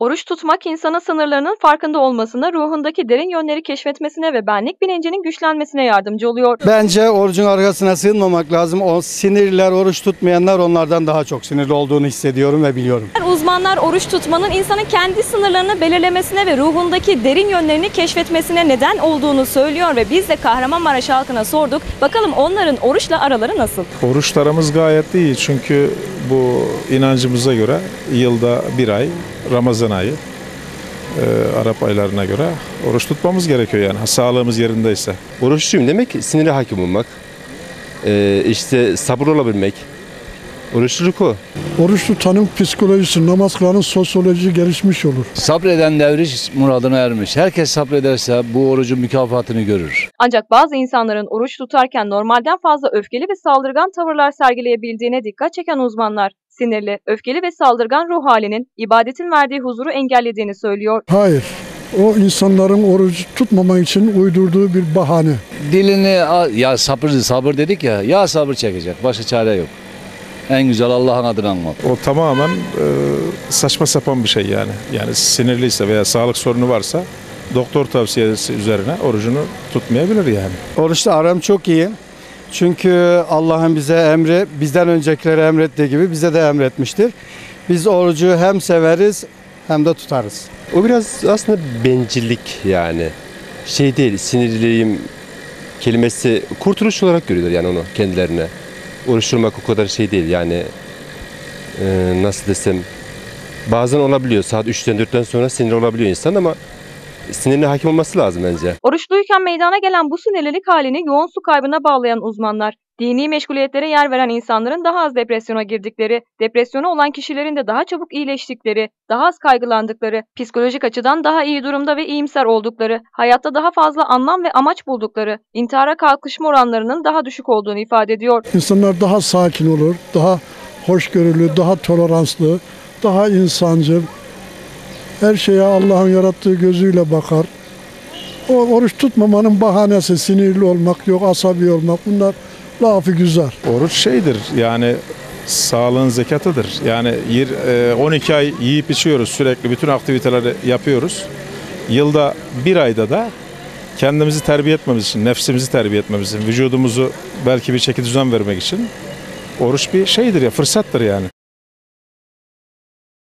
Oruç tutmak insana sınırlarının farkında olmasına, ruhundaki derin yönleri keşfetmesine ve benlik bilincinin güçlenmesine yardımcı oluyor. Bence orucun arkasına sığınmamak lazım. O sinirliler, oruç tutmayanlar onlardan daha çok sinirli olduğunu hissediyorum ve biliyorum. Uzmanlar oruç tutmanın insanın kendi sınırlarını belirlemesine ve ruhundaki derin yönlerini keşfetmesine neden olduğunu söylüyor ve biz de Kahramanmaraş halkına sorduk. Bakalım onların oruçla araları nasıl? Oruçlarımız gayet iyi çünkü bu inancımıza göre yılda bir ay Ramazan ayı e, Arap aylarına göre oruç tutmamız gerekiyor yani sağlığımız yerindeyse. Oruçluyum demek sinire hakim olmak. Ee, işte sabır olabilmek. Oruçluluk o. Oruç tutanın psikolojisi, namaz kılanın sosyoloji gelişmiş olur. Sabreden devriş muradına ermiş. Herkes sabrederse bu orucun mükafatını görür. Ancak bazı insanların oruç tutarken normalden fazla öfkeli ve saldırgan tavırlar sergileyebildiğine dikkat çeken uzmanlar, sinirli, öfkeli ve saldırgan ruh halinin ibadetin verdiği huzuru engellediğini söylüyor. Hayır, o insanların oruç tutmamak için uydurduğu bir bahane. Dilini ya sabır sabır dedik ya ya sabır çekecek. Başka çare yok. En güzel Allah'ın adını anmak. O tamamen e, saçma sapan bir şey yani. Yani sinirliyse veya sağlık sorunu varsa doktor tavsiyesi üzerine orucunu tutmayabilir yani. Oruçla aram çok iyi. Çünkü Allah'ın bize emri, bizden öncekilere emrettiği gibi bize de emretmiştir. Biz orucu hem severiz hem de tutarız. O biraz aslında bencillik yani. Şey değil, sinirliyim kelimesi kurtuluş olarak görüyorlar yani onu kendilerine. Tutmak o kadar şey değil yani e, nasıl desem bazen olabiliyor saat 3'ten 4'ten sonra sinir olabiliyor insan ama sinirine hakim olması lazım bence. Oruçluyken meydana gelen bu sinirlilik halini yoğun su kaybına bağlayan uzmanlar, dini meşguliyetlere yer veren insanların daha az depresyona girdikleri, depresyonu olan kişilerin de daha çabuk iyileştikleri, daha az kaygılandıkları, psikolojik açıdan daha iyi durumda ve iyimser oldukları, hayatta daha fazla anlam ve amaç buldukları, intihara kalkışma oranlarının daha düşük olduğunu ifade ediyor. İnsanlar daha sakin olur, daha hoşgörülü, daha toleranslı, daha insancıl. Her şeye Allah'ın yarattığı gözüyle bakar. O oruç tutmamanın bahanesi sinirli olmak, yok asabi olmak bunlar lafı güzel. Oruç şeydir yani sağlığın zekatıdır. Yani yir- e, 12 ay yiyip içiyoruz sürekli bütün aktiviteleri yapıyoruz. Yılda bir ayda da kendimizi terbiye etmemiz için, nefsimizi terbiye etmemiz için, vücudumuzu belki bir çeki düzen vermek için oruç bir şeydir ya fırsattır yani.